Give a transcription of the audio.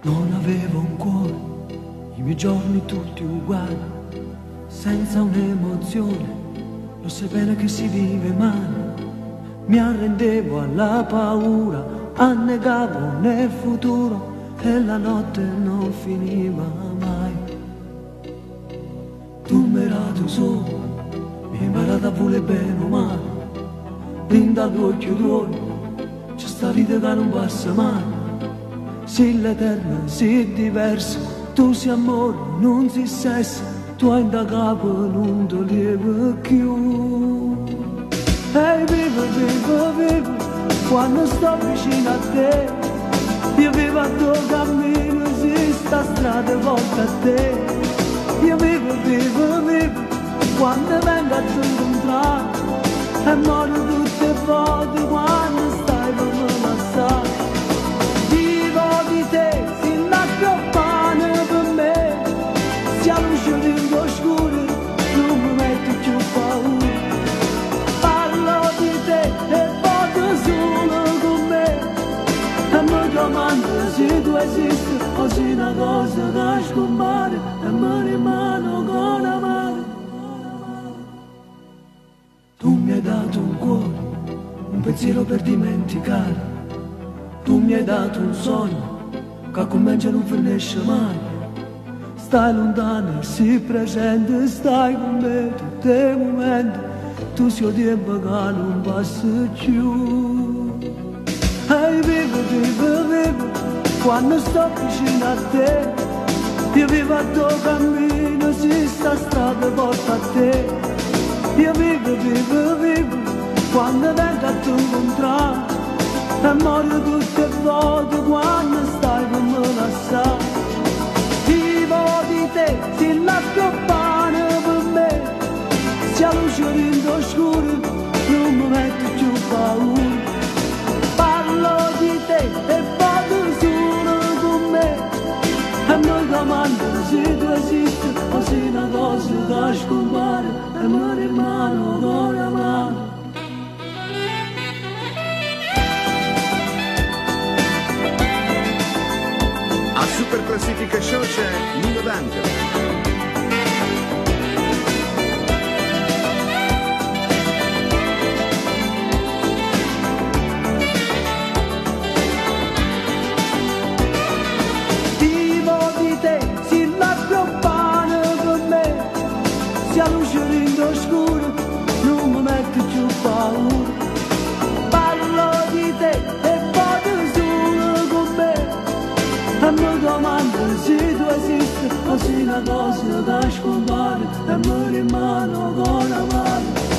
Non avevo un cuore, i miei giorni tutti uguali, senza un'emozione, lo sai bene che si vive male. Mi arrendevo alla paura, annegavo nel futuro e la notte non finiva mai. Tu mi dato solo, mi hai imparato a volere bene o male, brinda l'occhio d'uomo, c'è sta vita che non passa mai. Se l'eterno si diverso, tu sei amore, non si sesso, tu hai da capo, non ti lieve più. Ehi, vivo, vivo, vivo, quando sto vicino a te, io vivo a tuo cammino, si sta strada volta a te. Io vivo, vivo, vivo, quando vengo a tu incontrare, domando se tu esisti o se una cosa che scompare e mi rimane con amare. Tu mi hai dato un cuore, un pensiero per dimenticare. Tu mi hai dato un sogno che comincia e non finisce mai. Stai lontano, si presente, stai con me tutti i momenti. Tu sei tempo che non passa più. Vivo, vivo, quando sto vicino a te. Io vivo a tuo cammino, si sta strada porta a te. Io vivo, vivo, vivo, quando vengo a tu incontrare. E muoio tutte volte quando stai con me lassare. Super Classifica Show c'è Nino D'Angelo. Pane per me, sia luce in esiste così la cosa da scompare l'amore in mano ancora male